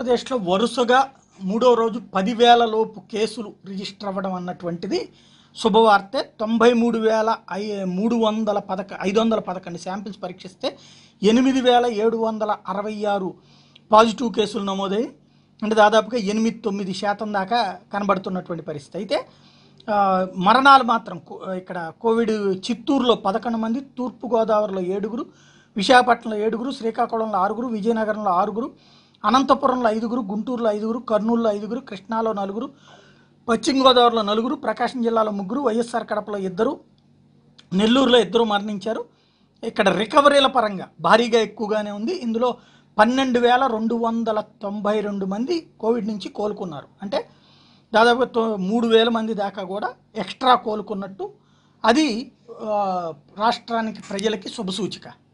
ఆంధ్రప్రదేశ్లో వరుసగా మూడో రోజు పదివేల లోపు కేసులు రిజిస్టర్ అవ్వడం అన్నటువంటిది శుభవార్తే. తొంభై మూడు వేల ఐ మూడు వందల పదక ఐదు వందల పదకొండు శాంపిల్స్ పరీక్షిస్తే ఎనిమిది వేల ఏడు వందల అరవై ఆరు పాజిటివ్ కేసులు నమోదయ్యి అంటే దాదాపుగా ఎనిమిది తొమ్మిది శాతం దాకా కనబడుతున్నటువంటి పరిస్థితి. అయితే మరణాలు మాత్రం కో- ఇక్కడ కోవిడ్ చిత్తూరులో పదకొండు మంది తూర్పుగోదావరిలో ఏడుగురు విశాఖపట్నంలో ఏడుగురు శ్రీకాకుళంలో ఆరుగురు విజయనగరంలో ఆరుగురు అనంతపురంలో ఐదుగురు గుంటూరులో ఐదుగురు కర్నూలులో ఐదుగురు కృష్ణాలో నలుగురు పశ్చిమ గోదావరిలో నలుగురు ప్రకాశం జిల్లాలో ముగ్గురు వైఎస్ఆర్ కడపలో ఇద్దరు నెల్లూరులో ఇద్దరు మరణించారు. ఇక్కడ రికవరీల పరంగా భారీగా ఎక్కువగానే ఉంది. ఇందులో పన్నెండు వేల రెండు వందల తొంభై రెండు మంది కోవిడ్ నుంచి కోలుకున్నారు. అంటే దాదాపు తొ- మూడు వేల మంది దాకా కూడా ఎక్స్ట్రా కోలుకున్నట్టు. అది రాష్ట్రానికి ప్రజలకి శుభసూచిక.